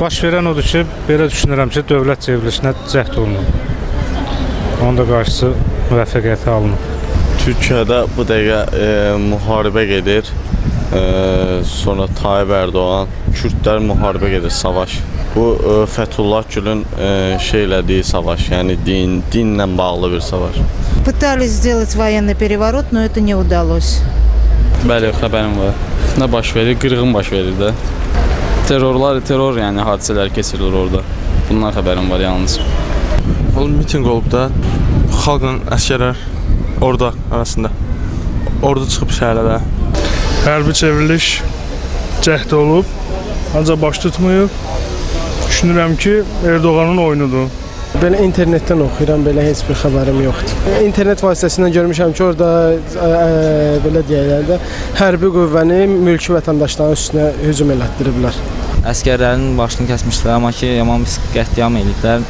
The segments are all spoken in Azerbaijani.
Baş verən odur ki, belə düşünürəm ki, dövlət çevrilişinə cəhd olunub. Onun da qarşısı müvəffəqiyyətə alınıb. Türkiyədə bu dəqiqə e, müharibə gedir. E, sonra Tayyip Ərdoğan, Kürdlər müharibə gedir, savaş. Bu e, Fəthullah Gülün e, şey elədiyi savaş, yəni din, dinlə bağlı bir savaş. Пытались сделать военный переворот, но это не удалось. Bəli, xəbərim var. Nə baş verir? Qırğın baş verir də. Terrorlar, terror yəni hadisələr keçirilir orada. Bundan xəbərim var yalnız. Oğlum mitinq olub da xalqla əsgərlər orada arasında. Ordu çıxıb şəhərlərə. hərbi çevriliş cəhd olub, ancaq baş tutmayıb. Düşünürəm ki, Erdoğanın oyunudur. Belə internetdən oxuyuram, belə heç bir xəbərim yoxdur. İnternet vasitəsilə görmüşəm ki, orada ə, ə, belə deyirlər də hərbi qüvvəni mülki vətəndaşların üstünə hücum elətdiriblər. Əskərlərin başını kəsmişdilər, amma ki, yaman pis qətliam eliblər.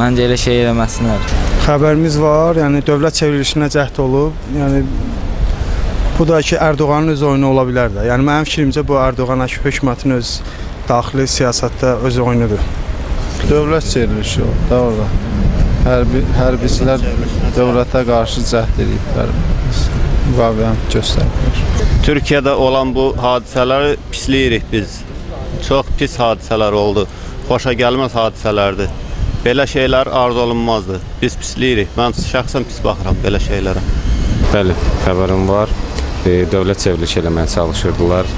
Məncə elə şey eləməsinlər. Xəbərimiz var, yəni dövlət çevrilişinə cəhd olub. Yəni bu da ki, Ərdoğanın öz oyunu ola bilər də. Yəni mənim fikrimcə bu Ərdoğan hökumətin öz daxili siyasətdə öz oyunudur. Dövlət çevrilişi o da orada. Hərbi hərbiçilər dövlətə qarşı cəhd ediblər. Müqavimət göstəriblər. Türkiyədə olan bu hadisələri pisləyirik biz. Çox pis hadisələr oldu. Xoşa gəlməz hadisələrdir. Belə şeylər arzu olunmazdı. Biz pisləyirik. Mən şəxsən pis baxıram belə şeylərə. Bəli, xəbərim var. E, dövlət çevriliş eləməyə çalışırdılar.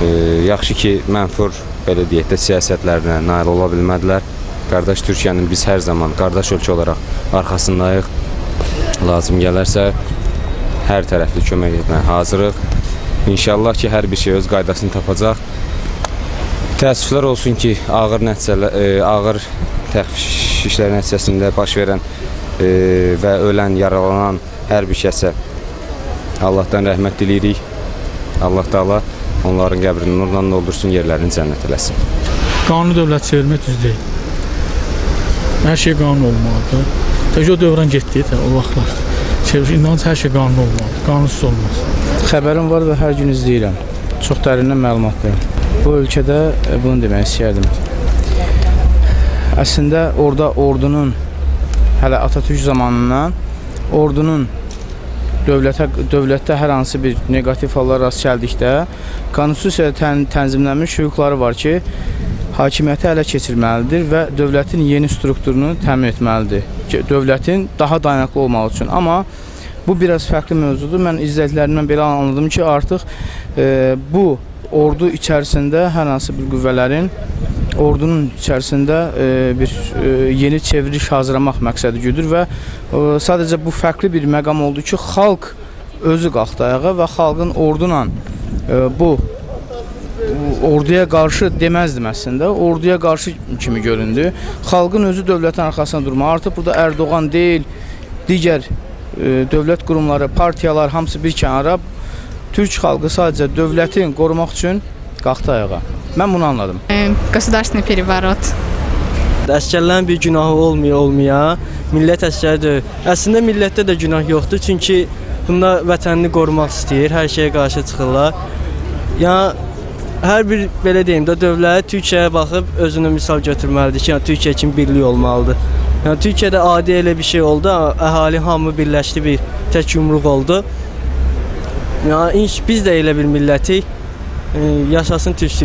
Yaxşı ki, mənfur belə deyək də siyasətlərinə nail ola bilmədilər. Qardaş Türkiyənin biz hər zaman qardaş ölkə olaraq arxasındayıq. Lazım gələrsə hər tərəfli kömək etməyə hazırıq. İnşallah ki, hər bir şey öz qaydasını tapacaq. Təəssüflər olsun ki, ağır nəticələr, e, ağır təxfişlər nəticəsində baş verən e, və ölən, yaralanan hər bir kəsə Allahdan rəhmət diləyirik. Allah Taala onların qəbrini nurla doldursun, yerlərini cənnət eləsin. Qanuni dövlət çevrilmək düz deyil. Hər şey qanun olmalıdır. Tək o dövrən getdi də o vaxtlar. Çeviriş indi hər şey qanun olmalıdır. Qanunsuz olmaz. Xəbərim var və hər gün izləyirəm. Çox dərindən məlumatlıyam. Bu ölkədə e, bunu demək istəyərdim. Əslində orada ordunun hələ Atatürk zamanından ordunun dövlətə dövlətdə hər hansı bir neqativ hallar rast gəldikdə konstitusiyada tən, tənzimlənmiş hüquqları var ki, hakimiyyəti ələ keçirməlidir və dövlətin yeni strukturunu təmin etməlidir. Dövlətin daha dayanıqlı olmaq üçün. Amma bu biraz fərqli mövzudur. Mən izlədiklərimdən belə anladım ki, artıq e, bu ordu içərisində hər hansı bir qüvvələrin ordunun içərisində e, bir e, yeni çevriliş hazırlamaq məqsədi güdür və e, sadəcə bu fərqli bir məqam oldu ki, xalq özü qalxdı ayağa və xalqın orduyla bu orduya qarşı deməzdim əslində. Orduya qarşı kimi göründü. Xalqın özü dövlətin arxasında durma. Artıq burada Ərdoğan deyil, digər dövlət qurumları, partiyalar hamısı bir kənara Türk xalqı sadəcə dövlətin qorumaq üçün qalxdı ayağa. Mən bunu anladım. Государственный переворот. Əskərlərin bir günahı olmuyor, olmaya. Millət əskəridir. Əslində millətdə də günah yoxdur, çünki bunlar vətənini qorumaq istəyir, hər şeyə qarşı çıxırlar. Yəni hər bir belə deyim də dövlət Türkiyəyə baxıb özünə misal götürməlidir ki, yəni Türkiyə kimi birlik olmalıdır. Yəni Türkiyədə adi elə bir şey oldu, əhali hamı birləşdi, bir tək yumruq oldu. Yəni biz də elə bir millətik. Yaşasın türkçülük.